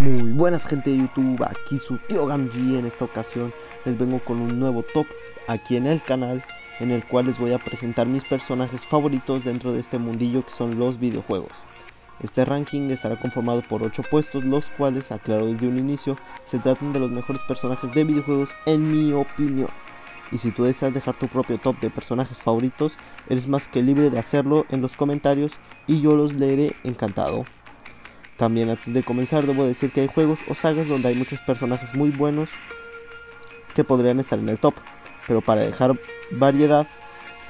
Muy buenas gente de YouTube, aquí su tío Gamji en esta ocasión les vengo con un nuevo top aquí en el canal en el cual les voy a presentar mis personajes favoritos dentro de este mundillo que son los videojuegos. Este ranking estará conformado por 8 puestos, los cuales, aclaro desde un inicio, se tratan de los mejores personajes de videojuegos en mi opinión. Y si tú deseas dejar tu propio top de personajes favoritos, eres más que libre de hacerlo en los comentarios y yo los leeré encantado. También antes de comenzar debo decir que hay juegos o sagas donde hay muchos personajes muy buenos que podrían estar en el top, pero para dejar variedad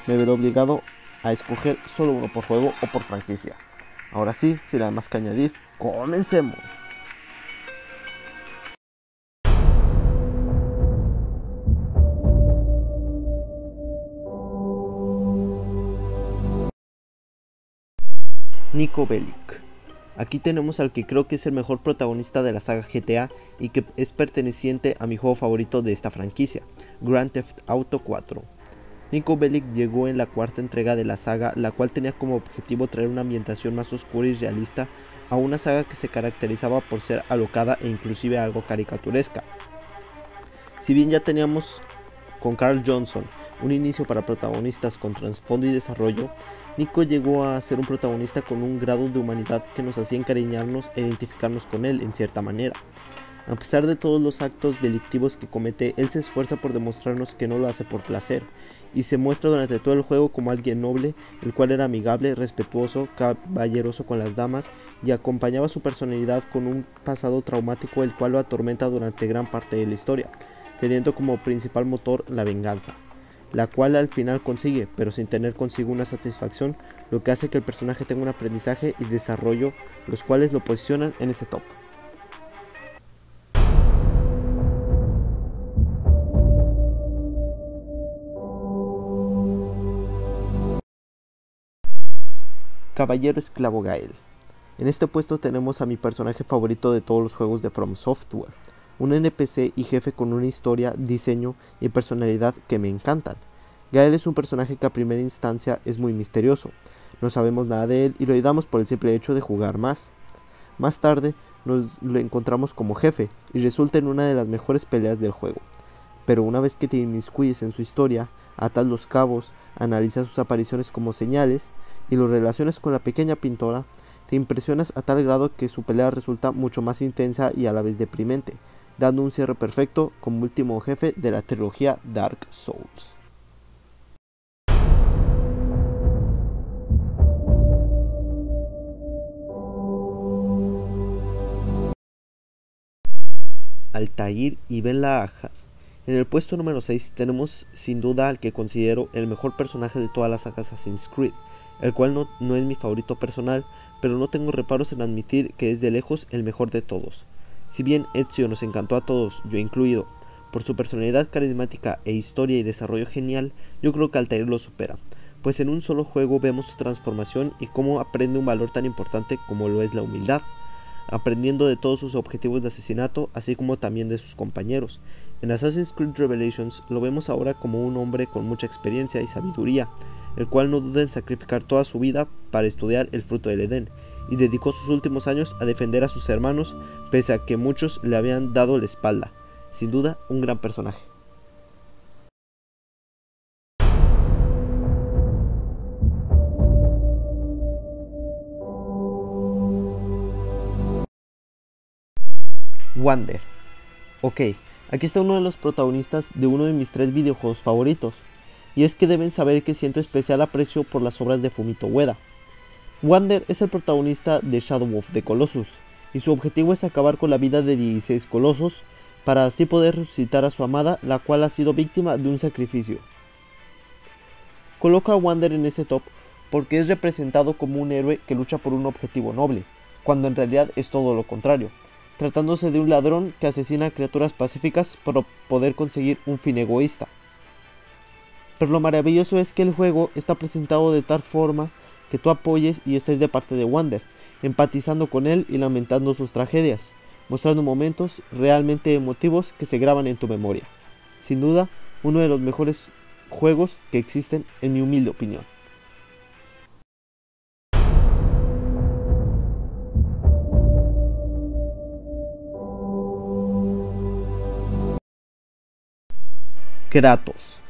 me veré obligado a escoger solo uno por juego o por franquicia. Ahora sí, sin nada más que añadir, comencemos. Nico Bellic. Aquí tenemos al que creo que es el mejor protagonista de la saga GTA y que es perteneciente a mi juego favorito de esta franquicia, Grand Theft Auto 4. Nico Bellic llegó en la cuarta entrega de la saga, la cual tenía como objetivo traer una ambientación más oscura y realista a una saga que se caracterizaba por ser alocada e inclusive algo caricaturesca. Si bien ya teníamos con Carl Johnson un inicio para protagonistas con trasfondo y desarrollo, Nico llegó a ser un protagonista con un grado de humanidad que nos hacía encariñarnos e identificarnos con él en cierta manera. A pesar de todos los actos delictivos que comete, él se esfuerza por demostrarnos que no lo hace por placer, y se muestra durante todo el juego como alguien noble, el cual era amigable, respetuoso, caballeroso con las damas, y acompañaba su personalidad con un pasado traumático el cual lo atormenta durante gran parte de la historia, teniendo como principal motor la venganza la cual al final consigue, pero sin tener consigo una satisfacción, lo que hace que el personaje tenga un aprendizaje y desarrollo, los cuales lo posicionan en este top. Caballero Esclavo Gael. En este puesto tenemos a mi personaje favorito de todos los juegos de From Software, un NPC y jefe con una historia, diseño y personalidad que me encantan. Gael es un personaje que a primera instancia es muy misterioso, no sabemos nada de él y lo ayudamos por el simple hecho de jugar más. Más tarde nos lo encontramos como jefe y resulta en una de las mejores peleas del juego. Pero una vez que te inmiscuyes en su historia, atas los cabos, analizas sus apariciones como señales y lo relacionas con la pequeña pintora, te impresionas a tal grado que su pelea resulta mucho más intensa y a la vez deprimente, dando un cierre perfecto como último jefe de la trilogía Dark Souls. Altair y Bella Ahad. En el puesto número 6 tenemos sin duda al que considero el mejor personaje de todas las sagas Assassin's Creed, el cual no, no es mi favorito personal, pero no tengo reparos en admitir que es de lejos el mejor de todos. Si bien Ezio nos encantó a todos, yo incluido, por su personalidad carismática e historia y desarrollo genial, yo creo que Altair lo supera, pues en un solo juego vemos su transformación y cómo aprende un valor tan importante como lo es la humildad, aprendiendo de todos sus objetivos de asesinato, así como también de sus compañeros. En Assassin's Creed Revelations lo vemos ahora como un hombre con mucha experiencia y sabiduría, el cual no duda en sacrificar toda su vida para estudiar el fruto del Edén, y dedicó sus últimos años a defender a sus hermanos pese a que muchos le habían dado la espalda. Sin duda, un gran personaje. Wander. Ok, aquí está uno de los protagonistas de uno de mis tres videojuegos favoritos, y es que deben saber que siento especial aprecio por las obras de Fumito Ueda, Wander es el protagonista de Shadow of the Colossus, y su objetivo es acabar con la vida de 16 colosos, para así poder resucitar a su amada, la cual ha sido víctima de un sacrificio. Coloca a Wander en este top porque es representado como un héroe que lucha por un objetivo noble, cuando en realidad es todo lo contrario, tratándose de un ladrón que asesina a criaturas pacíficas para poder conseguir un fin egoísta. Pero lo maravilloso es que el juego está presentado de tal forma que tú apoyes y estés de parte de Wander, empatizando con él y lamentando sus tragedias, mostrando momentos realmente emotivos que se graban en tu memoria. Sin duda, uno de los mejores juegos que existen en mi humilde opinión. Kratos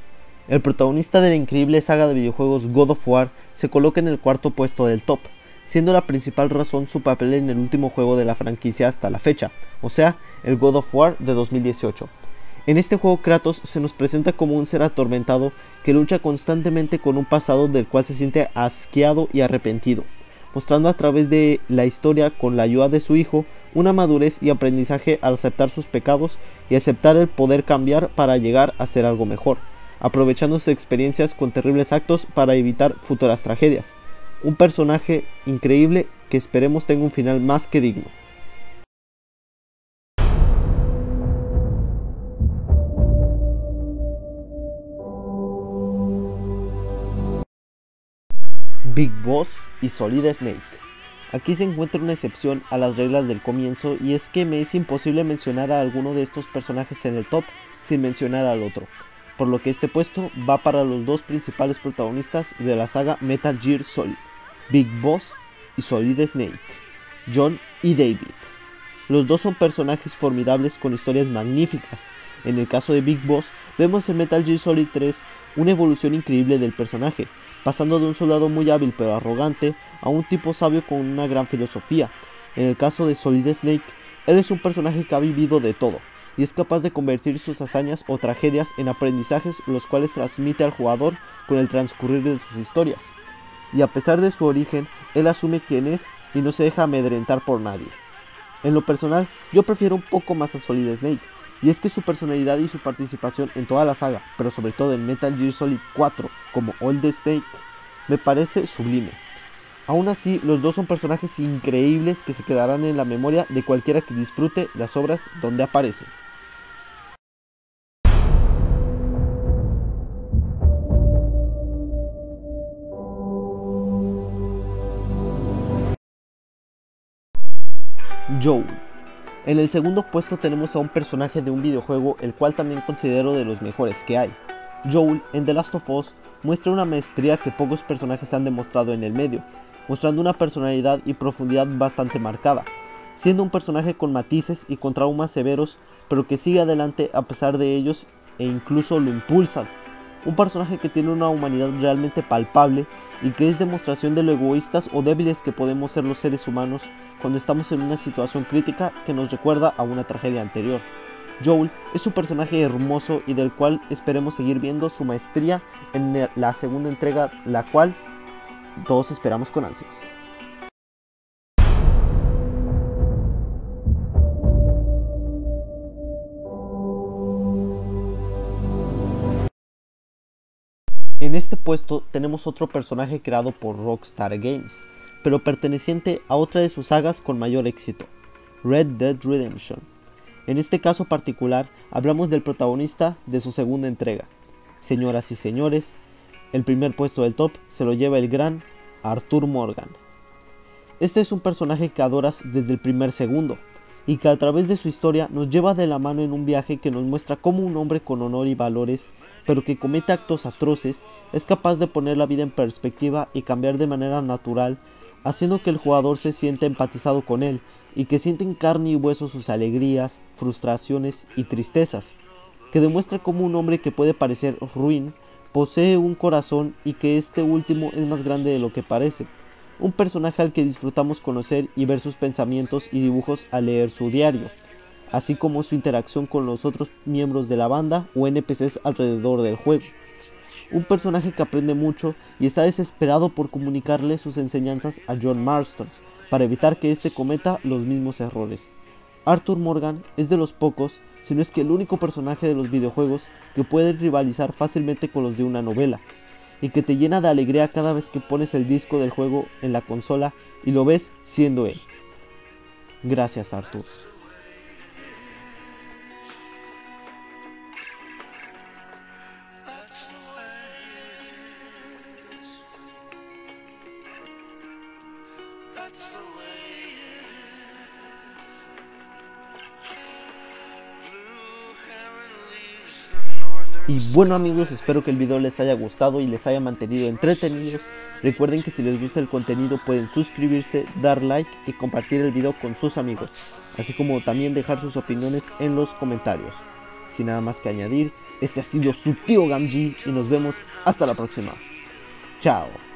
el protagonista de la increíble saga de videojuegos God of War se coloca en el cuarto puesto del top, siendo la principal razón su papel en el último juego de la franquicia hasta la fecha, o sea, el God of War de 2018. En este juego Kratos se nos presenta como un ser atormentado que lucha constantemente con un pasado del cual se siente asqueado y arrepentido, mostrando a través de la historia con la ayuda de su hijo una madurez y aprendizaje al aceptar sus pecados y aceptar el poder cambiar para llegar a ser algo mejor, aprovechando sus experiencias con terribles actos para evitar futuras tragedias. Un personaje increíble que esperemos tenga un final más que digno. Big Boss y Solid Snake. Aquí se encuentra una excepción a las reglas del comienzo y es que me es imposible mencionar a alguno de estos personajes en el top sin mencionar al otro, por lo que este puesto va para los dos principales protagonistas de la saga Metal Gear Solid, Big Boss y Solid Snake, John y David. Los dos son personajes formidables con historias magníficas. En el caso de Big Boss, vemos en Metal Gear Solid 3 una evolución increíble del personaje, pasando de un soldado muy hábil pero arrogante a un tipo sabio con una gran filosofía. En el caso de Solid Snake, él es un personaje que ha vivido de todo, y es capaz de convertir sus hazañas o tragedias en aprendizajes los cuales transmite al jugador con el transcurrir de sus historias. Y a pesar de su origen, él asume quién es y no se deja amedrentar por nadie. En lo personal, yo prefiero un poco más a Solid Snake, y es que su personalidad y su participación en toda la saga, pero sobre todo en Metal Gear Solid 4 como Old Snake, me parece sublime. Aún así, los dos son personajes increíbles que se quedarán en la memoria de cualquiera que disfrute las obras donde aparecen. Joe en el segundo puesto tenemos a un personaje de un videojuego el cual también considero de los mejores que hay. Joel en The Last of Us muestra una maestría que pocos personajes han demostrado en el medio, mostrando una personalidad y profundidad bastante marcada, siendo un personaje con matices y con traumas severos, pero que sigue adelante a pesar de ellos e incluso lo impulsan. Un personaje que tiene una humanidad realmente palpable y que es demostración de lo egoístas o débiles que podemos ser los seres humanos cuando estamos en una situación crítica que nos recuerda a una tragedia anterior. Joel es un personaje hermoso y del cual esperemos seguir viendo su maestría en la segunda entrega, la cual todos esperamos con ansias. En este puesto tenemos otro personaje creado por Rockstar Games, pero perteneciente a otra de sus sagas con mayor éxito, Red Dead Redemption. En este caso particular hablamos del protagonista de su segunda entrega. Señoras y señores, el primer puesto del top se lo lleva el gran Arthur Morgan. Este es un personaje que adoras desde el primer segundo, y que a través de su historia nos lleva de la mano en un viaje que nos muestra cómo un hombre con honor y valores, pero que comete actos atroces, es capaz de poner la vida en perspectiva y cambiar de manera natural, haciendo que el jugador se sienta empatizado con él y que siente en carne y hueso sus alegrías, frustraciones y tristezas, que demuestra cómo un hombre que puede parecer ruin posee un corazón y que este último es más grande de lo que parece un personaje al que disfrutamos conocer y ver sus pensamientos y dibujos al leer su diario, así como su interacción con los otros miembros de la banda o NPCs alrededor del juego. Un personaje que aprende mucho y está desesperado por comunicarle sus enseñanzas a John Marston para evitar que éste cometa los mismos errores. Arthur Morgan es de los pocos, si no es que el único personaje de los videojuegos que puede rivalizar fácilmente con los de una novela, y que te llena de alegría cada vez que pones el disco del juego en la consola y lo ves siendo él. Gracias Arthur. Y bueno amigos, espero que el video les haya gustado y les haya mantenido entretenidos. Recuerden que si les gusta el contenido pueden suscribirse, dar like y compartir el video con sus amigos. Así como también dejar sus opiniones en los comentarios. sin nada más que añadir, este ha sido su tío Gamji y nos vemos hasta la próxima. Chao.